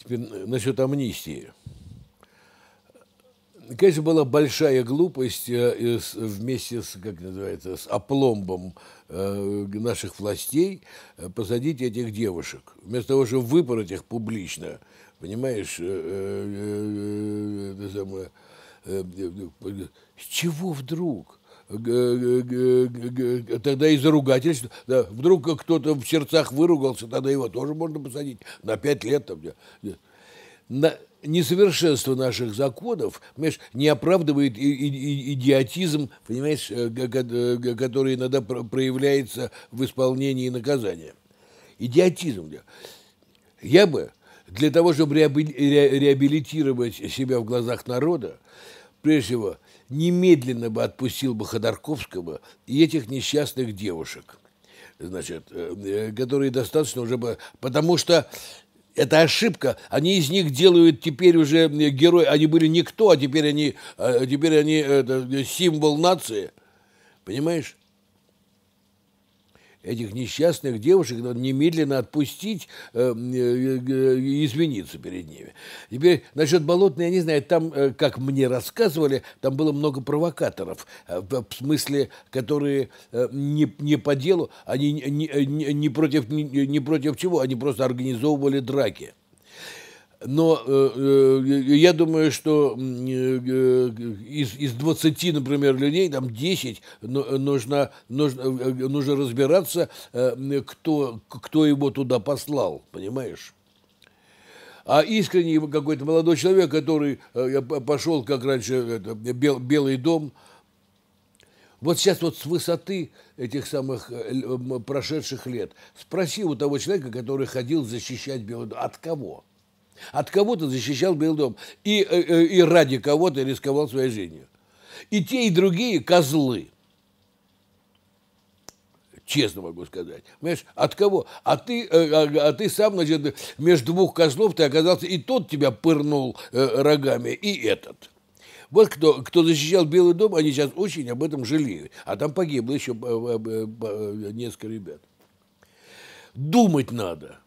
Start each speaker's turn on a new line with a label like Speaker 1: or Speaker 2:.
Speaker 1: Теперь насчет амнистии. Конечно, была большая глупость э, вместе с, как называется, с опломбом э, наших властей э, посадить этих девушек. Вместо того, чтобы выпороть их публично, понимаешь, с чего вдруг? Тогда из-за ругательства, да, вдруг кто-то в сердцах выругался, тогда его тоже можно посадить на пять лет. Там, на, несовершенство наших законов, понимаешь, не оправдывает и, и, идиотизм, понимаешь, э, который иногда проявляется в исполнении наказания. Идиотизм. Я бы для того, чтобы реабилитировать себя в глазах народа, прежде всего, немедленно бы отпустил бы Ходорковского и этих несчастных девушек, значит, э, которые достаточно уже бы... Потому что это ошибка. Они из них делают теперь уже герои. Они были никто, а теперь они, теперь они это, символ нации. Понимаешь? Этих несчастных девушек надо немедленно отпустить э, э, и извиниться перед ними. Теперь насчет Болотной, я не знаю, там, э, как мне рассказывали, там было много провокаторов, в смысле, которые не, не по делу, они не, не, не, против, не, не против чего, они просто организовывали драки. Но э, э, я думаю, что э, из, из 20, например, людей, там 10 нужно, нужно, нужно разбираться, э, кто, кто его туда послал, понимаешь? А искренний какой-то молодой человек, который э, пошел, как раньше, это, бел, Белый дом, вот сейчас вот с высоты этих самых э, прошедших лет спроси у того человека, который ходил защищать Белый дом, от кого? От кого-то защищал Белый дом. И, э, э, и ради кого-то рисковал своей жизнью. И те, и другие козлы. Честно могу сказать. Понимаешь, от кого? А ты, э, а, а ты сам, значит, между двух козлов ты оказался, и тот тебя пырнул рогами, и этот. Вот кто, кто защищал Белый дом, они сейчас очень об этом жалеют. А там погибло еще несколько ребят. Думать надо.